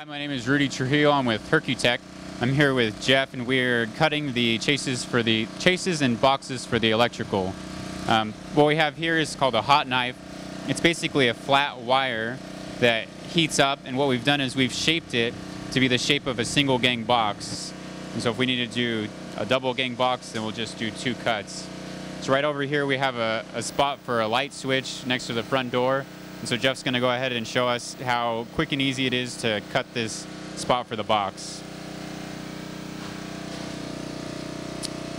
Hi, my name is Rudy Trujillo. I'm with Hercutech. I'm here with Jeff, and we're cutting the chases for the chases and boxes for the electrical. Um, what we have here is called a hot knife. It's basically a flat wire that heats up, and what we've done is we've shaped it to be the shape of a single gang box. And so if we need to do a double gang box, then we'll just do two cuts. So right over here we have a, a spot for a light switch next to the front door. And so Jeff's going to go ahead and show us how quick and easy it is to cut this spot for the box.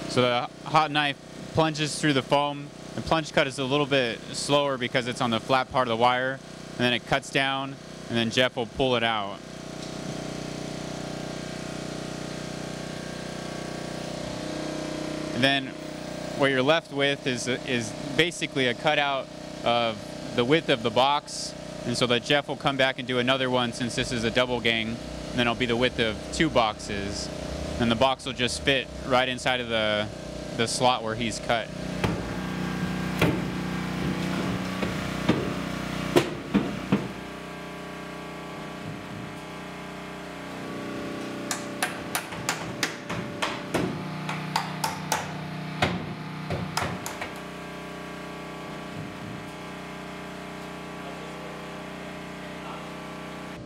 So the hot knife plunges through the foam. The plunge cut is a little bit slower because it's on the flat part of the wire. And then it cuts down, and then Jeff will pull it out. And then what you're left with is, is basically a cutout of the width of the box. And so that Jeff will come back and do another one since this is a double gang. And then it'll be the width of two boxes. And the box will just fit right inside of the, the slot where he's cut.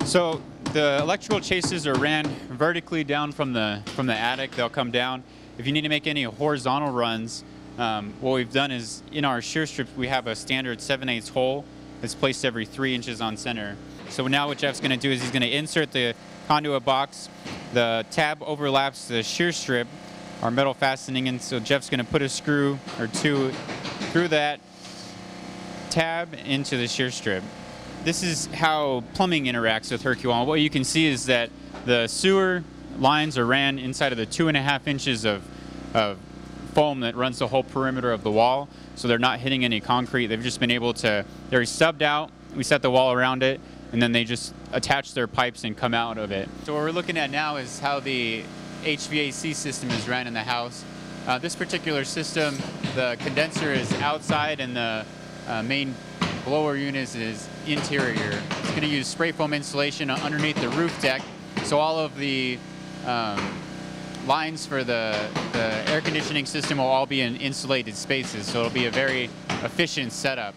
So the electrical chases are ran vertically down from the from the attic. They'll come down. If you need to make any horizontal runs, um, what we've done is in our shear strips we have a standard 7 8 hole that's placed every three inches on center. So now what Jeff's going to do is he's going to insert the conduit box. The tab overlaps the shear strip, our metal fastening, and so Jeff's going to put a screw or two through that tab into the shear strip this is how plumbing interacts with Hercuwall. What you can see is that the sewer lines are ran inside of the two and a half inches of, of foam that runs the whole perimeter of the wall. So they're not hitting any concrete. They've just been able to, they're subbed out. We set the wall around it and then they just attach their pipes and come out of it. So what we're looking at now is how the HVAC system is ran in the house. Uh, this particular system, the condenser is outside and the uh, main blower unit is interior. It's going to use spray foam insulation underneath the roof deck, so all of the um, lines for the, the air conditioning system will all be in insulated spaces, so it'll be a very efficient setup.